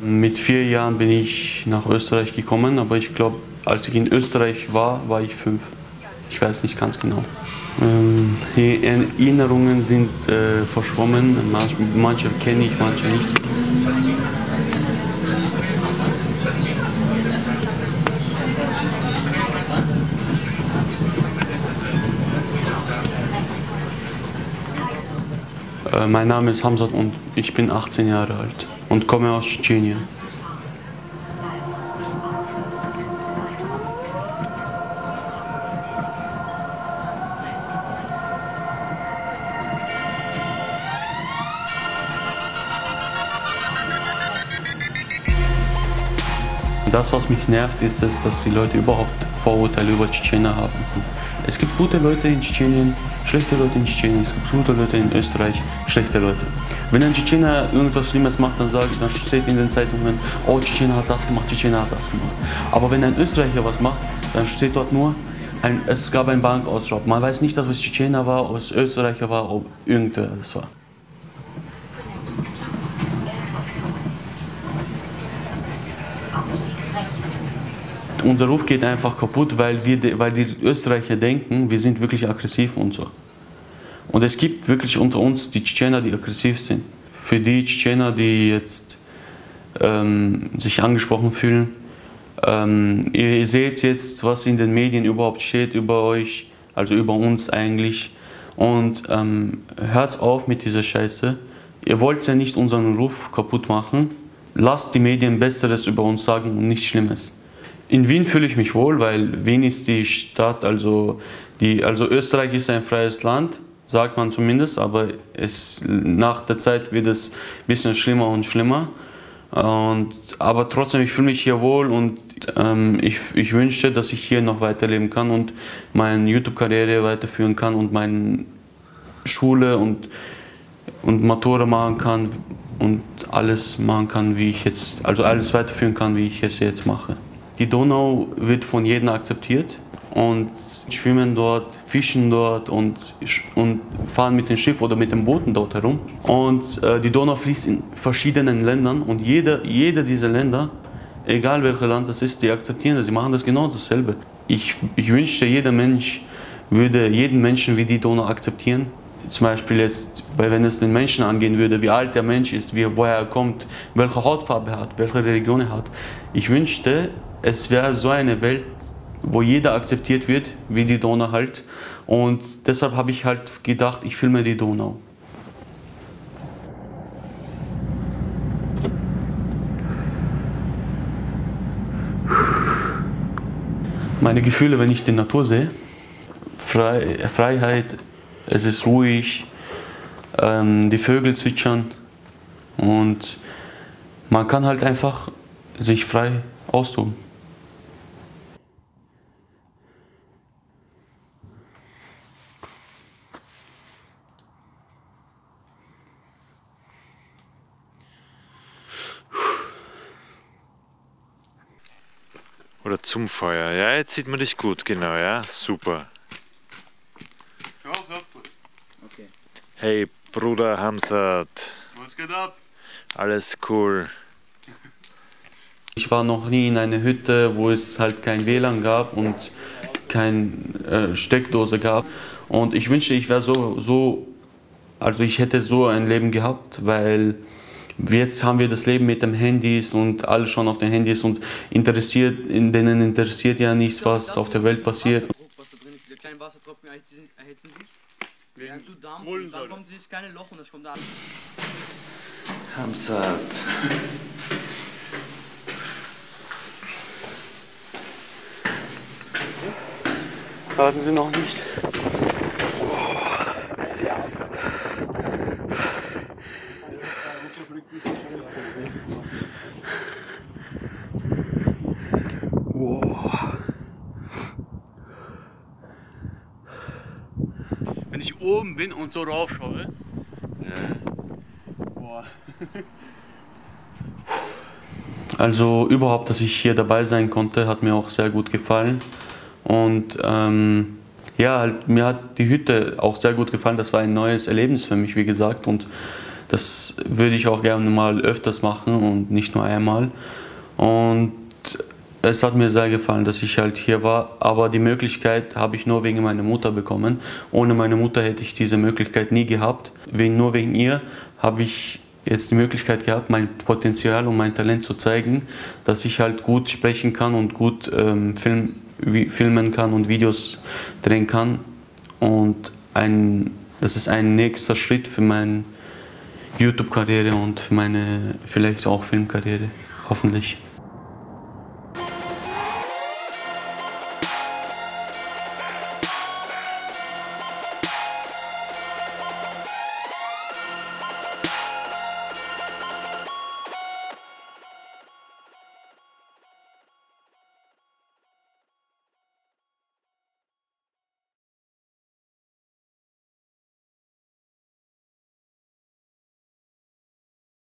Mit vier Jahren bin ich nach Österreich gekommen, aber ich glaube, als ich in Österreich war, war ich fünf. Ich weiß nicht ganz genau. Ähm, die Erinnerungen sind äh, verschwommen, manche, kenne ich, manche nicht. Äh, mein Name ist Hamzat und ich bin 18 Jahre alt und komme aus Tschetschenien. Das, was mich nervt, ist es, dass die Leute überhaupt Vorurteile über Tschetschener haben. Es gibt gute Leute in Tschetschenien, schlechte Leute in Tschetschenien, es gibt gute Leute in Österreich, schlechte Leute. Wenn ein Tschetschener irgendwas Schlimmes macht, dann, sagt, dann steht in den Zeitungen, oh, Tschetschener hat das gemacht, Tschetschener hat das gemacht. Aber wenn ein Österreicher was macht, dann steht dort nur, ein, es gab einen Bankausraub. Man weiß nicht, ob es Tschetschener war, ob es Österreicher war, ob irgendwer das war. unser Ruf geht einfach kaputt, weil, wir, weil die Österreicher denken, wir sind wirklich aggressiv und so. Und es gibt wirklich unter uns die Tschetschener, die aggressiv sind. Für die Tschetschener, die jetzt ähm, sich angesprochen fühlen, ähm, ihr, seht jetzt, was in den Medien überhaupt steht über euch, also über uns eigentlich. Und ähm, hört auf mit dieser Scheiße. Ihr wollt ja nicht unseren Ruf kaputt machen. Lasst die Medien Besseres über uns sagen und nichts Schlimmes. In Wien fühle ich mich wohl, weil Wien ist die Stadt, also, die, also Österreich ist ein freies Land, sagt man zumindest, aber es, nach der Zeit wird es ein bisschen schlimmer und schlimmer. Und, aber trotzdem, ich fühle mich hier wohl und ähm, ich, ich wünschte, dass ich hier noch weiterleben kann und meine YouTube-Karriere weiterführen kann und meine Schule und, und Matura machen kann und alles machen kann, wie ich jetzt, also alles weiterführen kann, wie ich es jetzt mache. Die Donau wird von jedem akzeptiert und schwimmen dort, fischen dort und, und fahren mit dem Schiff oder mit den Booten dort herum. Und äh, die Donau fließt in verschiedenen Ländern und jeder, jeder dieser Länder, egal welches Land das ist, die akzeptieren das, sie machen das genau dasselbe. Ich, ich wünschte, jeder Mensch würde jeden Menschen wie die Donau akzeptieren. Zum Beispiel jetzt, wenn es den Menschen angehen würde, wie alt der Mensch ist, wie, woher er kommt, welche Hautfarbe er hat, welche Religion er hat. Ich wünschte, es wäre so eine Welt, wo jeder akzeptiert wird, wie die Donau halt. Und deshalb habe ich halt gedacht, ich filme die Donau. Meine Gefühle, wenn ich die Natur sehe, Fre Freiheit, es ist ruhig, ähm, die Vögel zwitschern und man kann halt einfach sich frei austoben. Oder zum Feuer. Ja, jetzt sieht man dich gut, genau, ja. Super. Okay. Hey, Bruder Hamzat. Was geht ab? Alles cool. Ich war noch nie in einer Hütte, wo es halt kein WLAN gab und keine äh, Steckdose gab. Und ich wünschte, ich wäre so, so, also ich hätte so ein Leben gehabt, weil Jetzt haben wir das Leben mit den Handys und alle schon auf den Handys und interessiert, in denen interessiert ja nichts, was auf der Welt passiert. Was da drin ist, diese kleinen Wassertropfen kleine Loch und das kommt da. Hamsat. Warten Sie noch nicht. Wenn ich oben bin und so rauf schaue. Boah. Also überhaupt, dass ich hier dabei sein konnte, hat mir auch sehr gut gefallen. Und ähm, ja, halt, mir hat die Hütte auch sehr gut gefallen. Das war ein neues Erlebnis für mich, wie gesagt. Und das würde ich auch gerne mal öfters machen und nicht nur einmal. Und es hat mir sehr gefallen, dass ich halt hier war, aber die Möglichkeit habe ich nur wegen meiner Mutter bekommen. Ohne meine Mutter hätte ich diese Möglichkeit nie gehabt. Nur wegen ihr habe ich jetzt die Möglichkeit gehabt, mein Potenzial und mein Talent zu zeigen, dass ich halt gut sprechen kann und gut ähm, Film, wie, filmen kann und Videos drehen kann. Und ein, das ist ein nächster Schritt für meine YouTube-Karriere und für meine vielleicht auch Filmkarriere, hoffentlich.